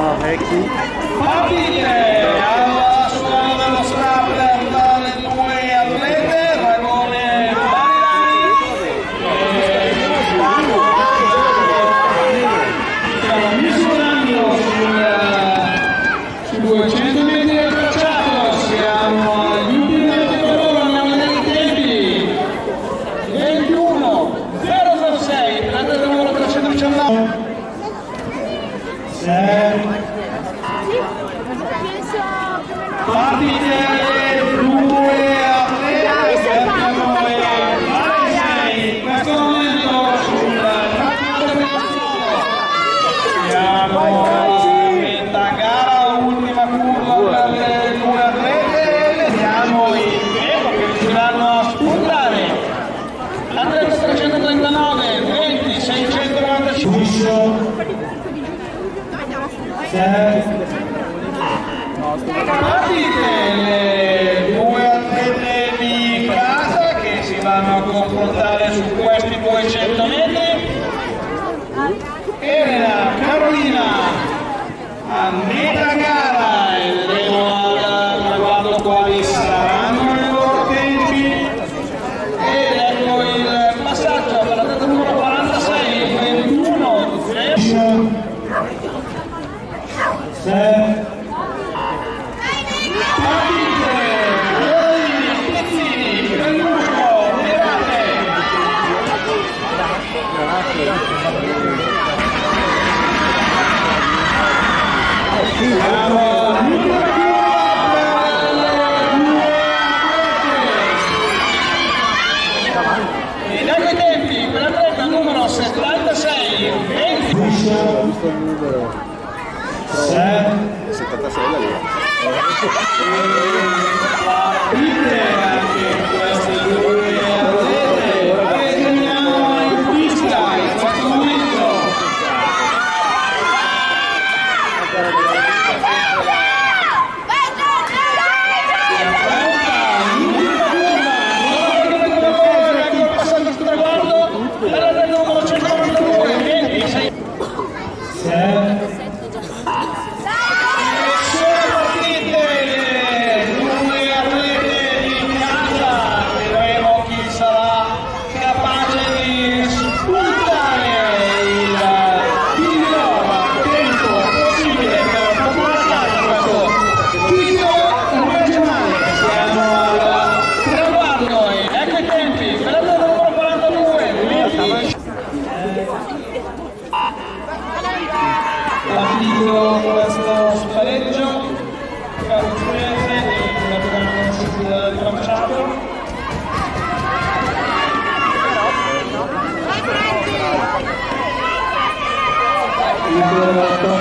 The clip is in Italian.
No, vecchi. Partite alla suono dello start dalle due atlete, Ragone Stiamo misurando su 200 metri del tracciato, siamo agli ultimi metri con loro, andiamo nei tempi. 21 006, prendete il numero 319. 6 Partite due atlete abbiamo sei questo momento sul siamo a metà gara ultima curva per le due atlete vediamo il tempo che riusciranno a spuntare atleta 339 20 695 6 Partite le due atlete di casa che si vanno a confrontare su questi 200 metri. Elena, Carolina, a metà gara e vedremo al traguardo quali saranno i loro tempi. Ed ecco il passaggio per l'atleta numero 46, 21, 6 Ed i tempi per l'atleta numero 76, 20. Visto il numero. 76 la lì. Partite anche queste due atlete. E torniamo in pista in questo momento. Ecco i tempi, per la numero 42, 20. Partito questo spareggio tra le Friese e l'abbiamo sul tracciato il